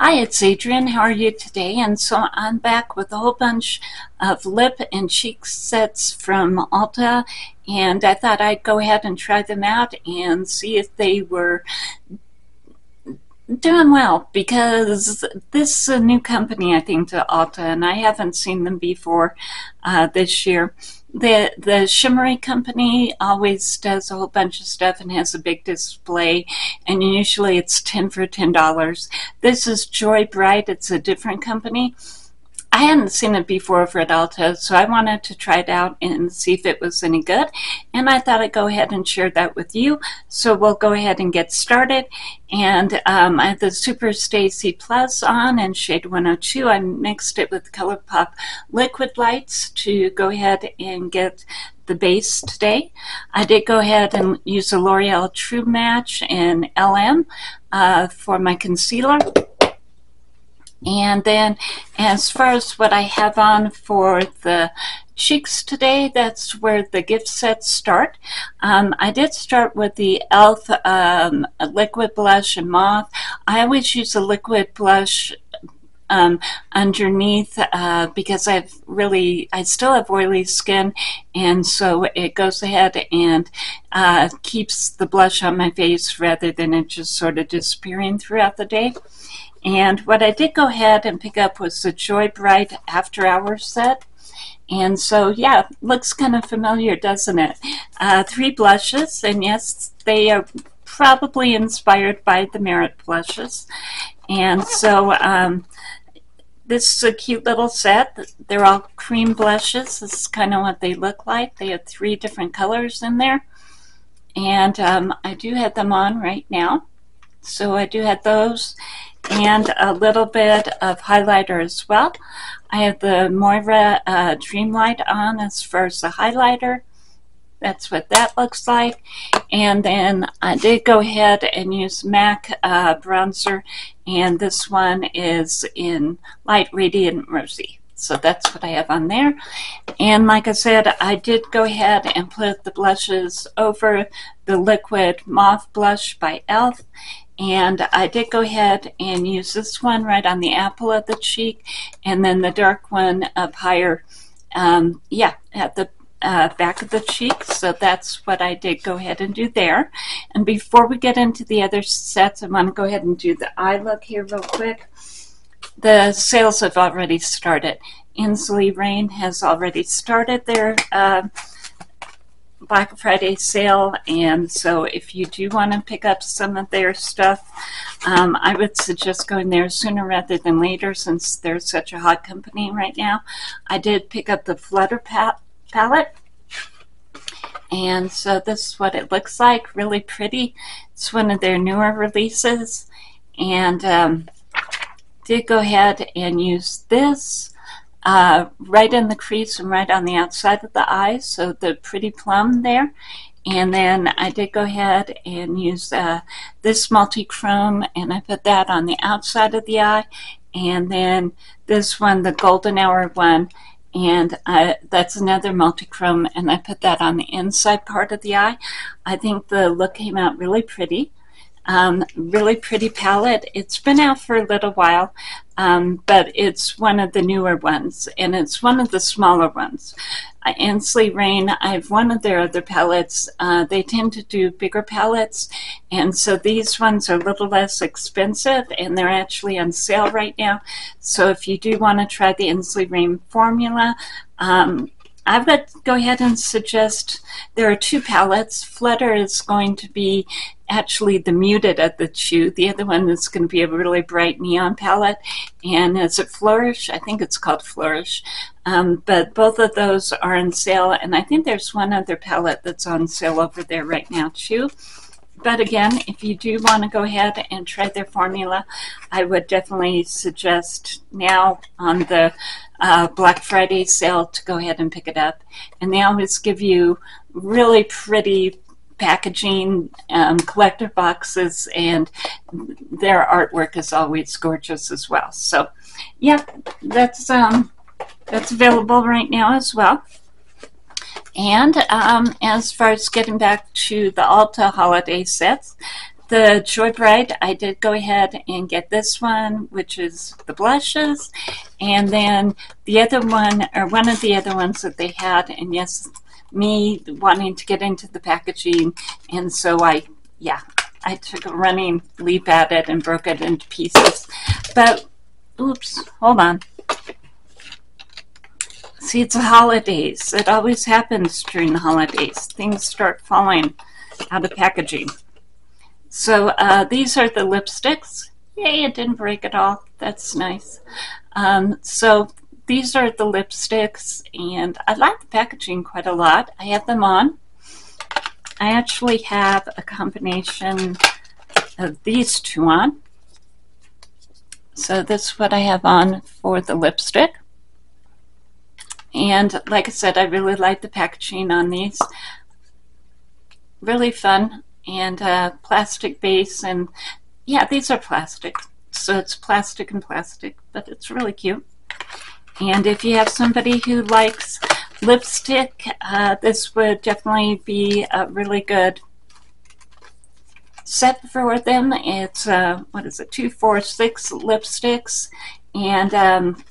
Hi, it's Adrienne. How are you today? And so I'm back with a whole bunch of lip and cheek sets from Ulta, and I thought I'd go ahead and try them out and see if they were doing well because this is a new company, I think, to Ulta, and I haven't seen them before uh, this year the the Shimmery company always does a whole bunch of stuff and has a big display, and usually it's ten for ten dollars. This is Joy Bright. It's a different company. I hadn't seen it before for at Ulta, so I wanted to try it out and see if it was any good. And I thought I'd go ahead and share that with you. So we'll go ahead and get started. And um, I have the Super Stay-C Plus on in shade 102. I mixed it with ColourPop Liquid Lites to go ahead and get the base today. I did go ahead and use a L'Oreal True Match in LM uh, for my concealer. And then as far as what I have on for the cheeks today, that's where the gift sets start. Um, I did start with the e.l.f. Um, liquid blush and moth. I always use a liquid blush um, underneath uh, because I've really, I still have oily skin, and so it goes ahead and uh, keeps the blush on my face rather than it just sort of disappearing throughout the day. And what I did go ahead and pick up was the Joy Bright After Hours set. And so, yeah, looks kind of familiar, doesn't it? Uh, three blushes, and yes, they are probably inspired by the Merit blushes. And so, um, this is a cute little set. They're all cream blushes. This is kind of what they look like. They have three different colors in there. And um, I do have them on right now. So I do have those and a little bit of highlighter as well. I have the Moira uh, Dreamlight on as far as the highlighter. That's what that looks like. And then I did go ahead and use MAC uh, bronzer, and this one is in Light Radiant Rosy. So that's what I have on there. And like I said, I did go ahead and put the blushes over the liquid Moth Blush by e.l.f. And I did go ahead and use this one right on the apple of the cheek, and then the dark one up higher, um, yeah, at the uh, back of the cheek. So that's what I did go ahead and do there. And before we get into the other sets, I'm going to go ahead and do the eye look here real quick. The sales have already started. Ensley Reign has already started their uh, Black Friday sale, and so if you do want to pick up some of their stuff, um, I would suggest going there sooner rather than later since they're such a hot company right now. I did pick up the Flutter pa palette, and so this is what it looks like. Really pretty. It's one of their newer releases, and um, did go ahead and use this uh, right in the crease and right on the outside of the eye, so the pretty plum there. And then I did go ahead and use uh, this multi-chrome and I put that on the outside of the eye. And then this one, the golden hour one, and I, that's another multi-chrome and I put that on the inside part of the eye. I think the look came out really pretty. Um, really pretty palette. It's been out for a little while, um, but it's one of the newer ones, and it's one of the smaller ones. Uh, Ensley Reign, I have one of their other palettes. Uh, they tend to do bigger palettes, and so these ones are a little less expensive, and they're actually on sale right now. So if you do want to try the Ensley Reign formula, um, I would go ahead and suggest there are two palettes. Flutter is going to be actually the muted at the two. The other one is going to be a really bright neon palette. And is it Flourish? I think it's called Flourish. Um, but both of those are on sale. And I think there's one other palette that's on sale over there right now too. But again, if you do want to go ahead and try their formula, I would definitely suggest now on the uh, Black Friday sale to go ahead and pick it up. And they always give you really pretty packaging, um, collector boxes, and their artwork is always gorgeous as well. So, yeah, that's um, that's available right now as well. And um, as far as getting back to the Ulta holiday sets, the Joy Bright, I did go ahead and get this one, which is the blushes, and then the other one, or one of the other ones that they had, and yes, me wanting to get into the packaging, and so I, yeah, I took a running leap at it and broke it into pieces. But, oops, hold on. See, it's holidays. It always happens during the holidays. Things start falling out of packaging. So uh, these are the lipsticks. Yay, it didn't break at all. That's nice. Um, so these are the lipsticks, and I like the packaging quite a lot. I have them on. I actually have a combination of these two on. So this is what I have on for the lipstick. And like I said, I really like the packaging on these. Really fun and uh, plastic base and yeah these are plastic. So it's plastic and plastic but it's really cute. And if you have somebody who likes lipstick uh, this would definitely be a really good set for them. It's uh, what is it? Two four six lipsticks and um,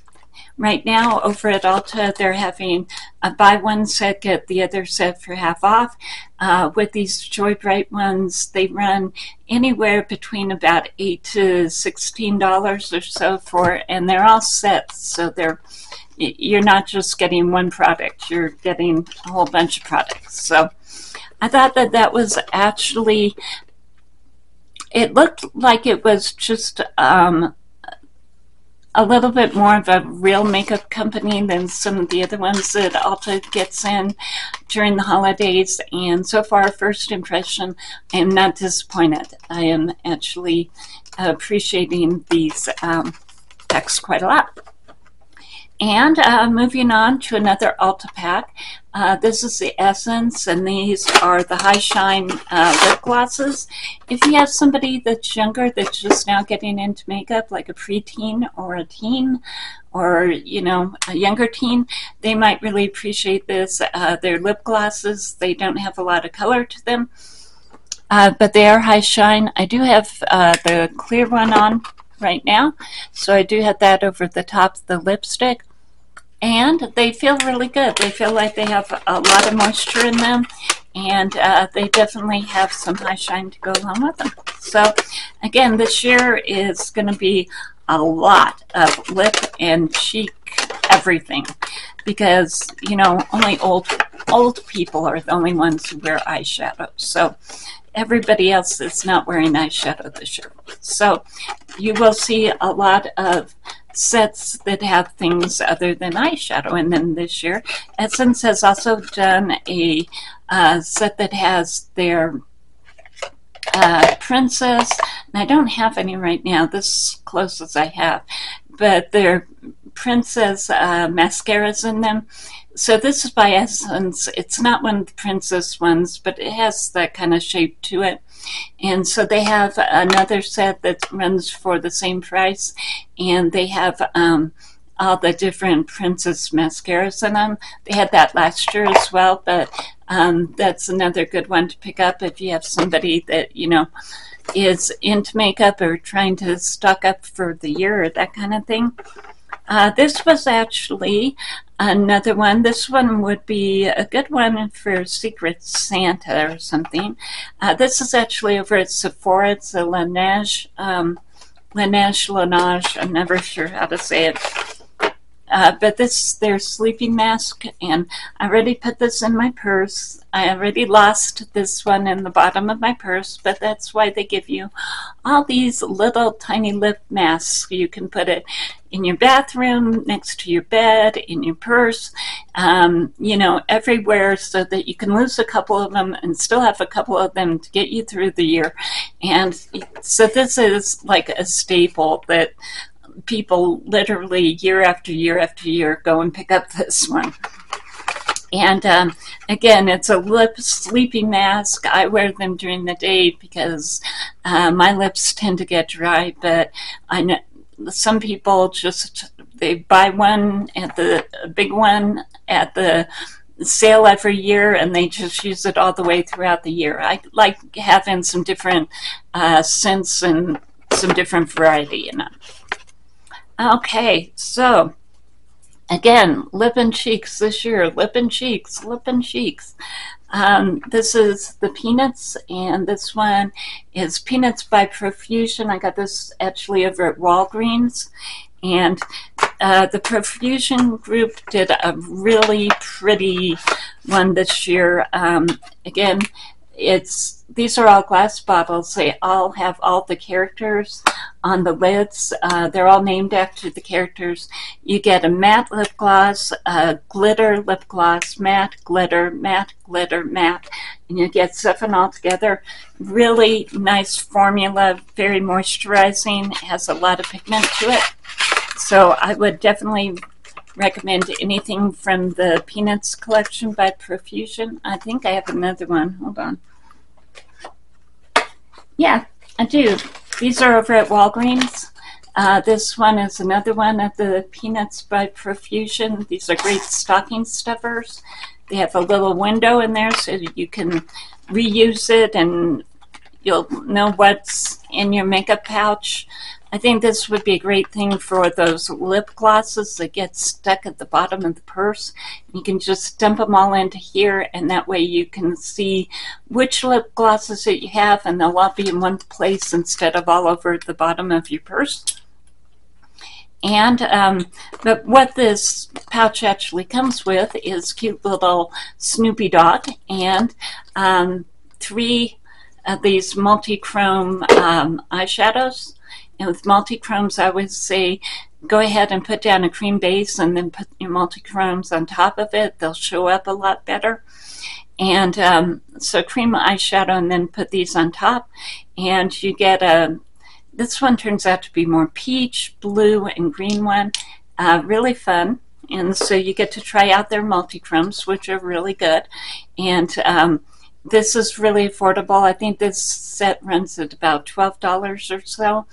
Right now, over at Ulta, they're having a buy one set, get the other set for half off. Uh, with these Joy Bright ones, they run anywhere between about eight to sixteen dollars or so for, and they're all sets, so they're you're not just getting one product; you're getting a whole bunch of products. So, I thought that that was actually. It looked like it was just um, a little bit more of a real makeup company than some of the other ones that Ulta gets in during the holidays. And so far, first impression, I am not disappointed. I am actually appreciating these um, packs quite a lot. And uh, moving on to another Ulta pack. Uh, this is the Essence, and these are the High Shine uh, lip glosses. If you have somebody that's younger that's just now getting into makeup, like a preteen or a teen, or you know a younger teen, they might really appreciate this. Uh, lip glosses. They don't have a lot of color to them, uh, but they are high shine. I do have uh, the clear one on right now. So I do have that over the top of the lipstick. And they feel really good. They feel like they have a lot of moisture in them. And uh, they definitely have some high shine to go along with them. So again, this year is going to be a lot of lip and cheek everything because you know only old old people are the only ones who wear eyeshadow so everybody else is not wearing eyeshadow this year. So you will see a lot of sets that have things other than eyeshadow in them this year. Essence has also done a uh, set that has their uh, Princess, and I don't have any right now, this is close as I have, but their Princess uh, mascaras in them. So this is by Essence. It's not one of the Princess ones, but it has that kind of shape to it. And so they have another set that runs for the same price, and they have um, all the different Princess mascaras in them. They had that last year as well, but um, that's another good one to pick up if you have somebody that, you know, is into makeup or trying to stock up for the year or that kind of thing. Uh, this was actually another one. This one would be a good one for Secret Santa or something. Uh, this is actually over at Sephora. It's a Laneige, um, Laneige, Laneige. I'm never sure how to say it. Uh, but this their sleeping mask, and I already put this in my purse. I already lost this one in the bottom of my purse, but that's why they give you all these little tiny lip masks. You can put it in your bathroom, next to your bed, in your purse, um, you know, everywhere so that you can lose a couple of them and still have a couple of them to get you through the year. And so this is like a staple that people literally year after year after year go and pick up this one. And um, again, it's a lip sleeping mask. I wear them during the day because uh, my lips tend to get dry, but I know some people just they buy one at the big one at the sale every year and they just use it all the way throughout the year. I like having some different uh, scents and some different variety in it. Okay, so again, lip and cheeks this year, lip and cheeks, lip and cheeks. Um, this is the Peanuts, and this one is Peanuts by Profusion. I got this actually over at Walgreens, and uh, the Profusion group did a really pretty one this year. Um, again, it's these are all glass bottles. They all have all the characters on the lids. Uh, they're all named after the characters. You get a matte lip gloss, a glitter lip gloss, matte, glitter, matte, glitter, matte, and you get seven all together. Really nice formula, very moisturizing, has a lot of pigment to it. So I would definitely recommend anything from the Peanuts collection by Profusion. I think I have another one. Hold on. Yeah, I do. These are over at Walgreens. Uh, this one is another one of the Peanuts by Profusion. These are great stocking stuffers. They have a little window in there so you can reuse it and you'll know what's in your makeup pouch. I think this would be a great thing for those lip glosses that get stuck at the bottom of the purse. You can just dump them all into here, and that way you can see which lip glosses that you have, and they'll all be in one place instead of all over the bottom of your purse. And, um, but what this pouch actually comes with is cute little Snoopy Dog and um, three of these multi-chrome um, eyeshadows and with multi-chromes, I would say go ahead and put down a cream base and then put your multi-chromes on top of it. They'll show up a lot better. And um, so cream eyeshadow and then put these on top. And you get a, this one turns out to be more peach, blue, and green one. Uh, really fun. And so you get to try out their multi-chromes, which are really good. And um, this is really affordable. I think this set runs at about $12 or so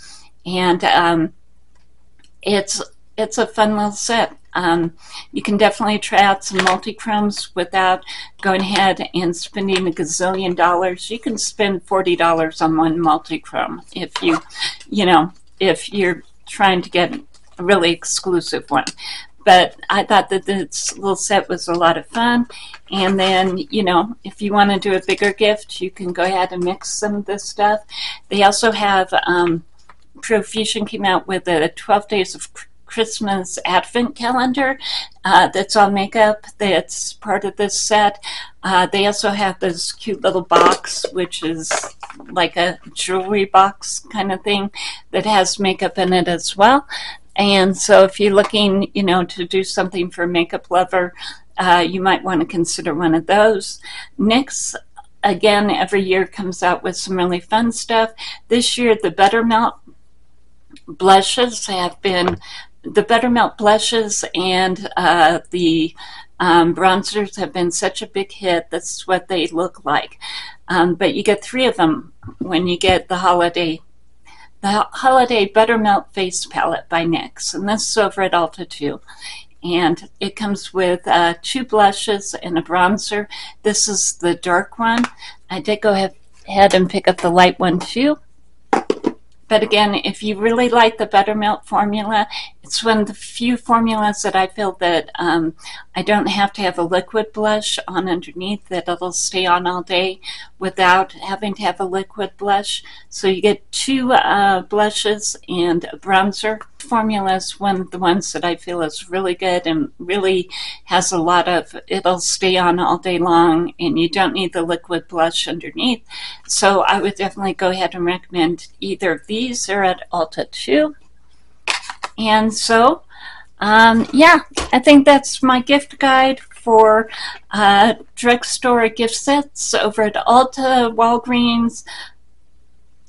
and um, it's it's a fun little set. Um, you can definitely try out some multi-chromes without going ahead and spending a gazillion dollars. You can spend forty dollars on one multi-chrome if you, you know, if you're trying to get a really exclusive one. But I thought that this little set was a lot of fun. And then, you know, if you want to do a bigger gift, you can go ahead and mix some of this stuff. They also have um, Profusion came out with a 12 Days of Christmas Advent calendar uh, that's all makeup that's part of this set. Uh, they also have this cute little box, which is like a jewelry box kind of thing that has makeup in it as well. And so if you're looking, you know, to do something for a makeup lover, uh, you might want to consider one of those. NYX again, every year comes out with some really fun stuff. This year, the Buttermelt blushes have been the Buttermelt blushes and uh, the um, bronzers have been such a big hit. That's what they look like. Um, but you get three of them when you get the holiday the holiday Buttermelt face palette by NYX, and this is over at too. And it comes with uh, two blushes and a bronzer. This is the dark one. I did go ahead and pick up the light one too. But again, if you really like the buttermelt formula, it's one of the few formulas that I feel that um, I don't have to have a liquid blush on underneath, that it'll stay on all day without having to have a liquid blush. So you get two uh, blushes and a bronzer. Formula is one of the ones that I feel is really good and really has a lot of, it'll stay on all day long and you don't need the liquid blush underneath. So I would definitely go ahead and recommend either of these. They're at Ulta too. And so, um, yeah, I think that's my gift guide for uh, drugstore gift sets over at Ulta, Walgreens,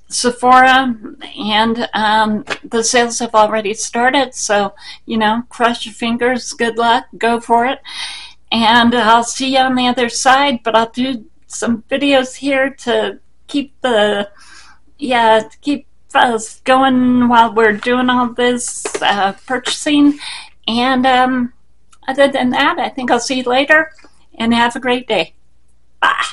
Sephora, and um, the sales have already started. So, you know, cross your fingers, good luck, go for it. And I'll see you on the other side, but I'll do some videos here to keep the, yeah, keep us going while we're doing all this uh, purchasing. And um, other than that, I think I'll see you later and have a great day. Bye.